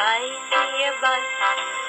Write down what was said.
I see a bus